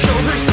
shoulders